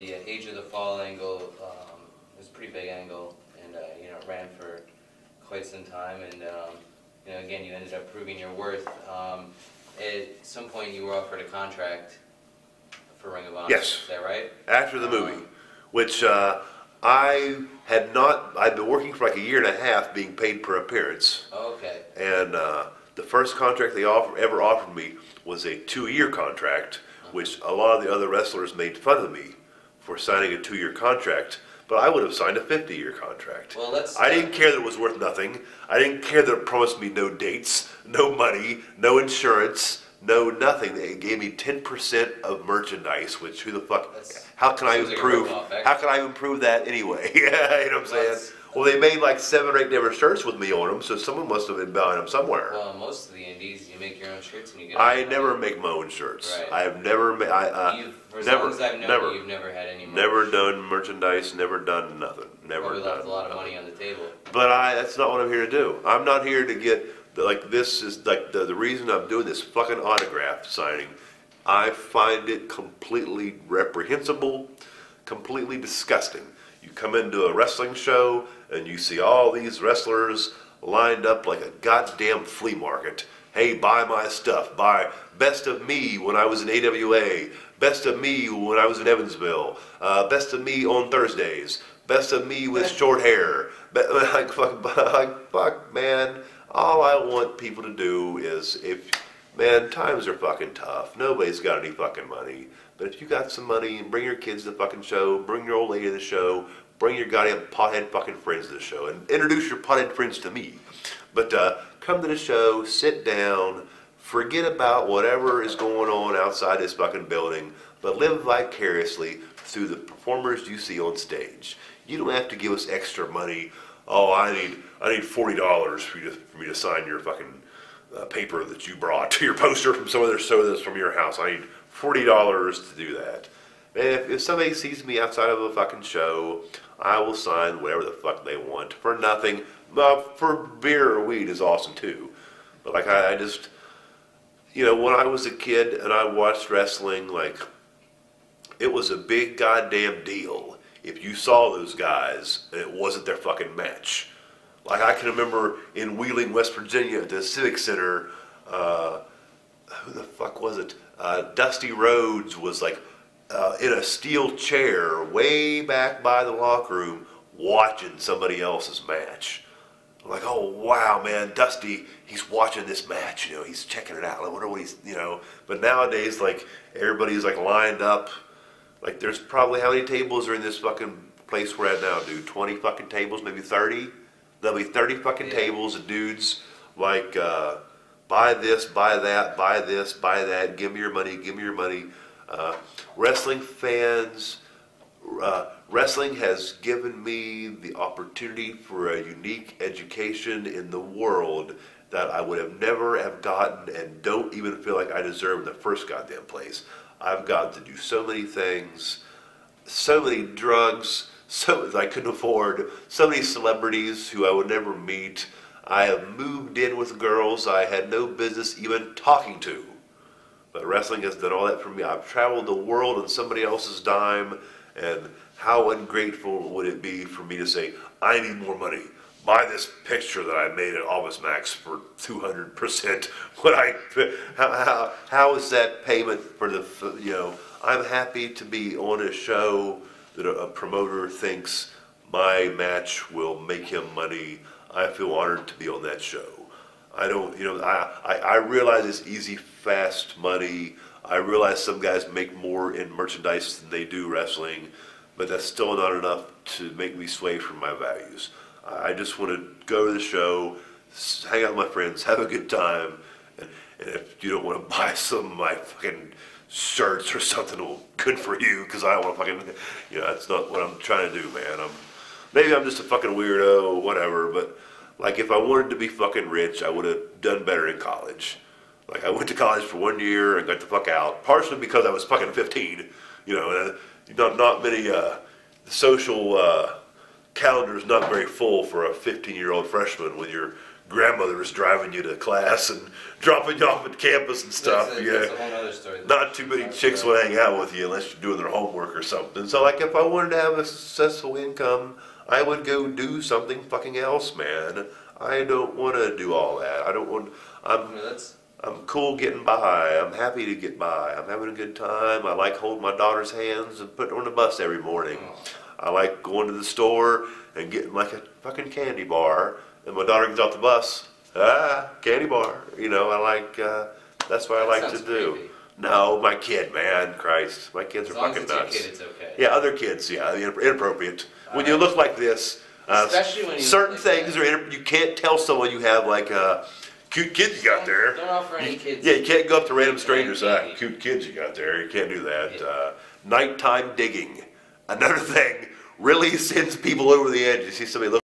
The uh, Age of the Fall angle um, was a pretty big angle, and uh, you know ran for quite some time. And um, you know, again, you ended up proving your worth. Um, at some point, you were offered a contract for Ring of Honor. Yes. Is that right? after the movie, which uh, I had not. I'd been working for like a year and a half, being paid per appearance, Okay. and uh, the first contract they offer, ever offered me was a two-year contract, which a lot of the other wrestlers made fun of me for signing a two-year contract. But I would have signed a 50-year contract. Well, let's. I didn't care that it was worth nothing. I didn't care that it promised me no dates, no money, no insurance, no nothing. They gave me ten percent of merchandise, which who the fuck? That's- how can I like a improve? ripoff, actually. how can I improve that anyway? you know what I'm saying? Well, they made like seven or eight different shirts with me on them, so someone must have been buying them somewhere. Well, most of the indies, you make your own shirts and you get. I never make my own shirts. Right. I have never made. I uh, You've, as never, long as I've known never, you, you've never had any. money. never done merchandise. Never done nothing. Never Probably done. left a lot of nothing. money on the table. But I, that's not what I'm here to do. I'm not here to get, like, this is, like, the, the reason I'm doing this fucking autograph signing, I find it completely reprehensible, completely disgusting. You come into a wrestling show and you see all these wrestlers lined up like a goddamn flea market. Hey, buy my stuff. Buy best of me when I was in AWA. Best of me when I was in Evansville. Uh, best of me on Thursdays. Best of me with short hair. Be- Like fuck, like fuck, man. All I want people to do is if, man, times are fucking tough. Nobody's got any fucking money. But if you got some money, bring your kids to the fucking show. Bring your old lady to the show. Bring your goddamn pothead fucking friends to the show, and introduce your pothead friends to me. But uh, come to the show, sit down, forget about whatever is going on outside this fucking building, but live vicariously through the performers you see on stage. You don't have to give us extra money. Oh, I need I need forty dollars for for me to sign your fucking uh, paper that you brought to your poster from some other show that's from your house. I need forty dollars to do that. Man, if, if somebody sees me outside of a fucking show, I will sign whatever the fuck they want for nothing. Uh, for beer or weed is awesome too. But like I, I just, you know, when I was a kid and I watched wrestling, like it was a big goddamn deal if you saw those guys and it wasn't their fucking match. Like I can remember in Wheeling, West Virginia, at the Civic Center. Uh, who the fuck was it? Uh, Dusty Rhodes was like uh, in a steel chair way back by the locker room watching somebody else's match. I'm like, oh wow, man, Dusty, he's watching this match. You know, he's checking it out. I wonder what he's, you know. But nowadays, like everybody's like lined up. Like there's probably how many tables are in this fucking place we're at now, dude? Twenty fucking tables, maybe thirty. There'll be thirty fucking Yeah. tables of dudes like uh, buy this, buy that, buy this, buy that. Give me your money, give me your money. Uh, wrestling fans, uh, wrestling has given me the opportunity for a unique education in the world that I would have never have gotten and don't even feel like I deserve in the first goddamn place. I've gotten to do so many things, so many drugs, so I couldn't afford, so many celebrities who I would never meet. I have moved in with girls I had no business even talking to. But wrestling has done all that for me. I've traveled the world on somebody else's dime, and how ungrateful would it be for me to say, I need more money. Buy this picture that I made at OfficeMax for 200%. What I, how, how, how is that payment for the, you know, I'm happy to be on a show that a, promoter thinks my match will make him money. I feel honored to be on that show. I don't, you know, I, I, I realize it's easy, fast money. I realize some guys make more in merchandise than they do wrestling, but that's still not enough to make me sway from my values. I I just want to go to the show, hang out with my friends, have a good time, and, and if you don't want to buy some of my fucking shirts or something, good for you, because I don't want to fucking, you know, that's not what I'm trying to do, man. I'm, maybe I'm just a fucking weirdo, whatever, but like if I wanted to be fucking rich, I would have done better in college. Like I went to college for one year and got the fuck out, partially because I was fucking 15. You know, uh, not not many uh, social uh, calendars not very full for a 15 year old freshman when you're grandmother is driving you to class and dropping you off at campus and stuff. That's a, yeah. that's a whole nother story. Not too many chicks will hang out with you unless you're doing their homework or something. So like if I wanted to have a successful income, I would go do something fucking else, man. I don't want to do all that. I don't want. I I'm mean, that's, I'm cool getting by. I'm happy to get by. I'm having a good time. I like holding my daughter's hands and putting her on the bus every morning. Oh. I like going to the store and getting like a fucking candy bar. And my daughter gets off the bus. Ah, candy bar. You know, I like. Uh, that's what I like to sounds do. creepy. No, my kid, man, Christ, my kids as are long as fucking it's your nuts. kid, it's okay. Yeah, other kids, yeah, inappropriate. When you look like this, uh, Especially when you certain look like things that. are. You can't tell someone you have like a cute kid you got there. Don't offer any kids. Yeah, you can't go up to random strangers. Ah, cute kids you got there. You can't do that. Yeah. Uh, nighttime digging, another thing, really sends people over the edge. You see somebody look.